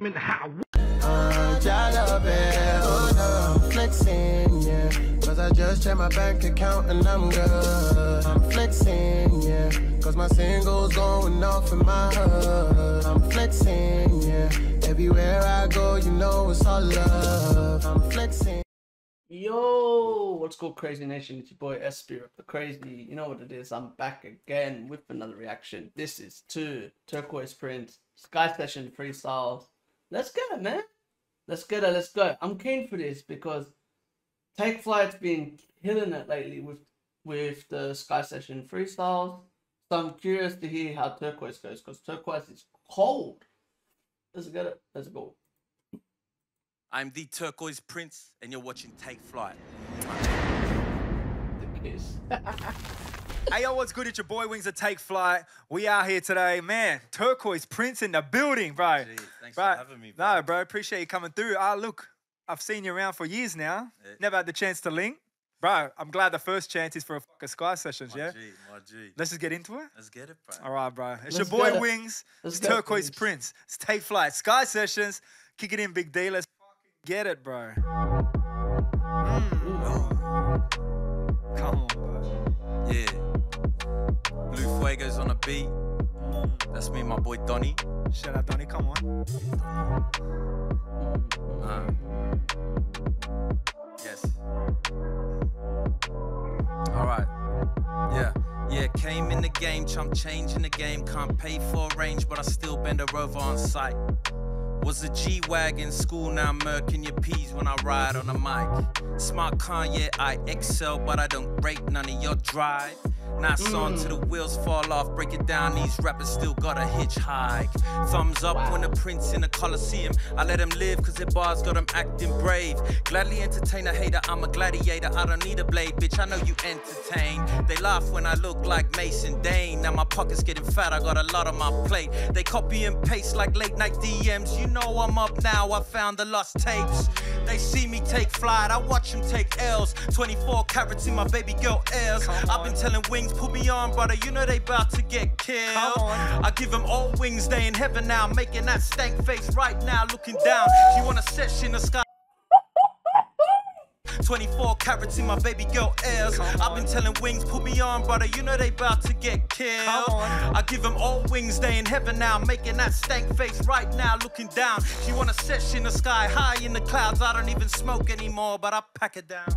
I'm in the house. Uh, oh no, flexing, yeah. Cause I just checked my bank account and I'm good. I'm flexing, yeah. Cause my singles going off in my hood. I'm flexing, yeah. Everywhere I go, you know it's all love. I'm flexing. Yo, what's good, Kraayziie Nation? It's your boy S Spirit, the crazy. You know what it is. I'm back again with another reaction. This is to Turquoise Prince Sky Session Freestyles. Let's get it, man. Let's get it. Let's go. I'm keen for this because Take Flight's been killing it lately with with the Sky Session Freestyles. So I'm curious to hear how Turquoise goes because Turquoise is cold. Let's get it. Let's go. I'm the Turquoise Prince, and you're watching Take Flight. The kiss. Hey yo, what's good? It's your boy Wings of Take Flight. We are here today, man. Turquoise Prince in the building, bro. Gee, thanks Bro, for having me, bro. No, bro, appreciate you coming through. Ah, look, I've seen you around for years now. Yeah. Never had the chance to link, bro. I'm glad the first chance is for a fucking Sky sessions, My yeah. G, my G. Let's just get into it. Let's get it, bro. All right, bro. It's Let's your boy it. Wings. Let's it's get it, Turquoise Wings. Prince. It's Take Flight. Sky sessions. Kick it in, Big D. Let's fucking get it, bro. Mm. Come on, bro. Yeah. Blue Fuego's on a beat. That's me and my boy Donny. Shout out, Donny. Come on. Uh. Yes. All right. Yeah. Yeah, came in the game, chump changing the game. Can't pay for a range, but I still bend her over on sight. Was a G Wagon, school now murking your peas when I ride on the mic. Smart Kanye, I excel, but I don't rate none of your drive. Now it's on to the mm. wheels fall off, break it down. These rappers still got a hitchhike. Thumbs up when the prince in the Coliseum. I let him live cause their bars got him acting brave. Gladly entertain a hater, I'm a gladiator. I don't need a blade, bitch. I know you entertain. They laugh when I look like Mason Dane. Now my pocket's getting fat, I got a lot on my plate. They copy and paste like late night DMs. You know I'm up now, I found the lost tapes. They see me take flight, I watch them take L's. 24 carats in my baby girl ears. I've been telling wings, put me on, brother. You know they about to get killed. I give them all wings, they in heaven now. Making that stank face right now, looking down. She want a session, in the sky. 24 carats in my baby girl ears. I've been on. telling wings, put me on, brother. You know they about to get killed. I give them all wings, they in heaven now. Making that stank face right now, looking down. She want a session, the sky high in the clouds. I don't even smoke anymore, but I pack it down.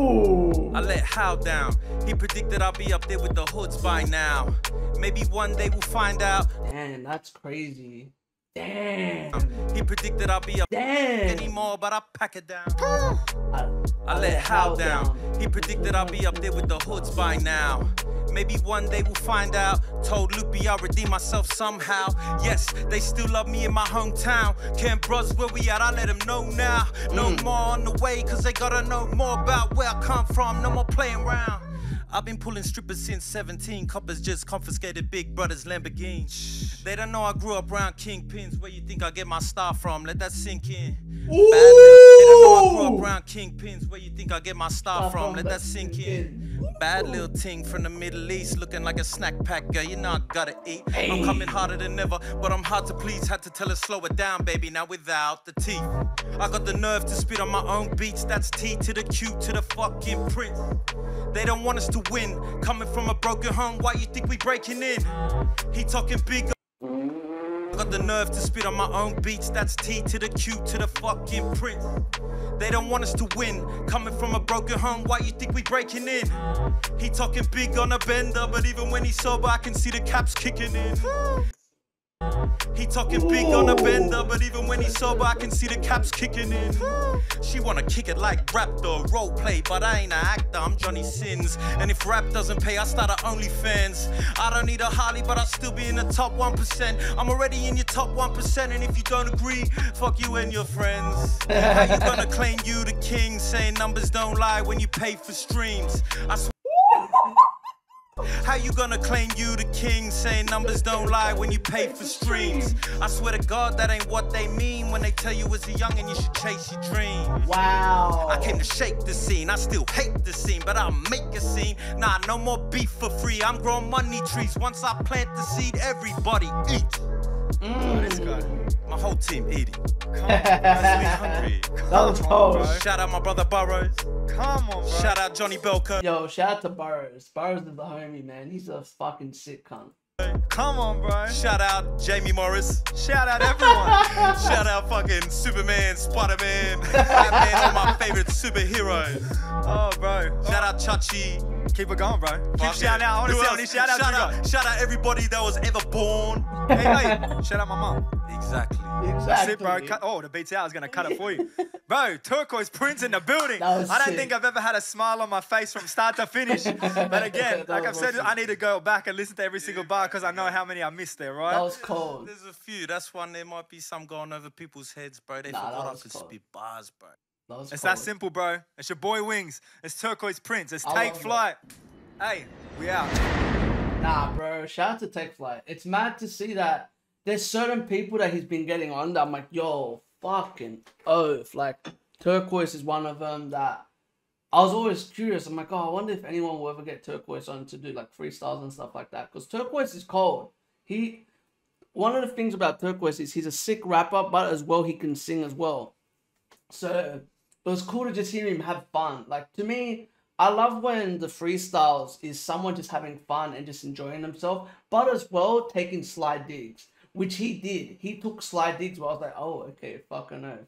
Ooh. I let Hal down. He predicted I'll be up there with the hoods by now. Maybe one day we'll find out. Damn, that's crazy. Damn. He predicted I'll be up Damn. anymore, but I pack it down. I, I let Hal down. He predicted I'll be up there with the hoods by now. Maybe one day we'll find out. Told Loopy I'll redeem myself somehow. Yes, they still love me in my hometown. Camp Bros, where we at? I let them know now. No mm. more on the way, cause they gotta know more about where I come from. No more playing around. I've been pulling strippers since 17. Coppers just confiscated Big Brother's Lamborghini. They don't know I grew up around kingpins. Where you think I get my star from? Let that sink in. Bad little- They don't know I grew up around kingpins. Where you think I get my Star from? Let that sink in. Bad little ting from the Middle East, looking like a snack pack girl. You know I gotta eat. I'm coming harder than ever, but I'm hard to please. Had to tell her slow it down, baby. Now without the teeth, I got the nerve to spit on my own beats. That's T to the Q to the fucking prince. They don't want us to win. Coming from a broken home, why you think we breaking in? He talking big. Got the nerve to spit on my own beats. That's T to the Q to the fucking prince. They don't want us to win. Coming from a broken home, why you think we breaking in? He talking big on a bender, but even when he's sober, I can see the caps kicking in. He talking big on a bender, but even when he's sober, I can see the caps kicking in. She wanna kick it like rap though, role play, but I ain't an actor, I'm Johnny Sins. And if rap doesn't pay, I start a OnlyFans. I don't need a Harley, but I'll still be in the top 1%. I'm already in your top 1%, and if you don't agree, fuck you and your friends. How you gonna claim you the king, saying numbers don't lie when you pay for streams? I. How you gonna claim you the king, saying numbers don't lie when you pay for streams? I swear to God, that ain't what they mean when they tell you as a youngin' you should chase your dreams. Wow. I came to shake the scene. I still hate the scene, but I'll make a scene. Nah, no more beef for free. I'm growing money trees. Once I plant the seed, everybody eat. Oh, guy. My whole team eating. Come on, Makes me bro. hungry. That was cold. Shout out my brother Burrows. Come on, bro. Shout out Johnny Belker. Yo, shout out to Burrows. Burrows is the homie, man. He's a fucking sick cunt. Come on, bro. Shout out Jamie Morris. Shout out everyone. Shout out fucking Superman, Spider Man, Batman, all my favorite superheroes. oh, bro. Shout out Chachi. Keep it going, bro. Keep Fuck shouting yeah. out. I want to see how many shout outs shout we out, got. shout out everybody that was ever born. Hey, hey. Shout out my mom. Exactly. Exactly. That's it, bro. Cut, oh, the beats out. I was gonna cut it for you, bro. Turquoise Prince in the building. That was I don't sick. think I've ever had a smile on my face from start to finish. But again, like I've was said. I need to go back and listen to every single bar because I know how many I missed there, right? That was cold. There's a few. That's one. There might be some going over people's heads, bro. They Nah, that forgot I was could cold. spit bars, bro. It's that simple, bro. It's your boy Wings. It's Turquoise Prince. It's I Take it. Flight. Hey, we out. Nah, bro. Shout out to Take Flight. It's mad to see that there's certain people that he's been getting on that I'm like, yo, fucking oath. Like, Turquoise is one of them that I was always curious. I'm like, oh, I wonder if anyone will ever get Turquoise on to do like freestyles and stuff like that. Because Turquoise is cold. He, one of the things about Turquoise is he's a sick rapper, but as well, he can sing as well. So it was cool to just hear him have fun. Like to me, I love when the freestyles is someone just having fun and just enjoying themselves, but as well taking slide digs, which he did. He took slide digs where I was like, oh, okay, fucking no.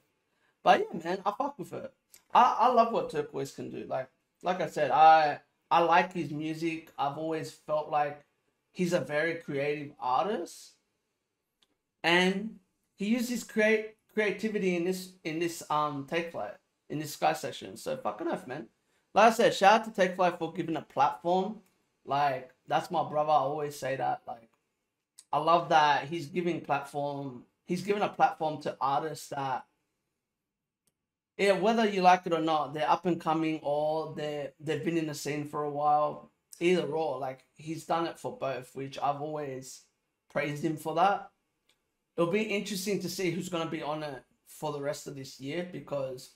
But yeah, man, I fuck with it. I, I love what Turquoise can do. Like like I said, I I like his music. I've always felt like he's a very creative artist. And he used his create creativity in this in this um take flight in this sky session. So fucking off, man. Like I said, shout out to Take Flight for giving a platform. Like that's my brother. I always say that. Like I love that he's giving platform. He's giving a platform to artists that, yeah, whether you like it or not, they're up and coming or they they've been in the scene for a while. Either or, like he's done it for both, which I've always praised him for that. It'll be interesting to see who's gonna be on it for the rest of this year because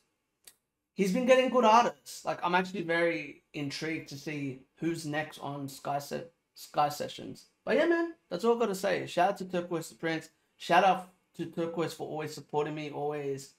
he's been getting good artists. Like I'm actually very intrigued to see who's next on Sky Set Sky Sessions. But yeah, man, that's all I gotta say. Shout out to Turquoise the Prince. Shout out to Turquoise for always supporting me, always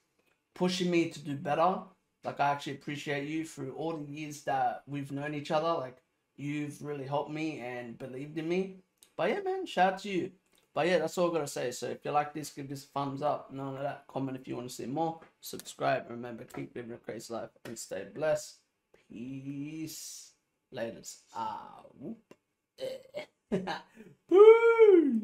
pushing me to do better. Like I actually appreciate you through all the years that we've known each other. Like you've really helped me and believed in me. But yeah, man, shout out to you. But yeah, that's all I gotta say. So if you like this, give this a thumbs up. None of that. Comment if you want to see more. Subscribe. Remember, keep living a crazy life and stay blessed. Peace. Laters. Ah, whoop. Peace.